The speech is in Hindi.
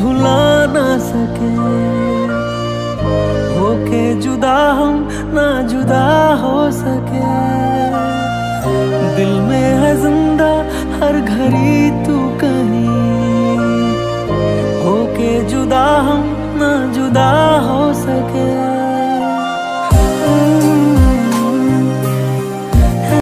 भुला ना सके। होके जुदा हम ना जुदा हो सके। दिल में है ज़िंदा हर घड़ी तू कहीं। होके जुदा हम ना जुदा हो सके।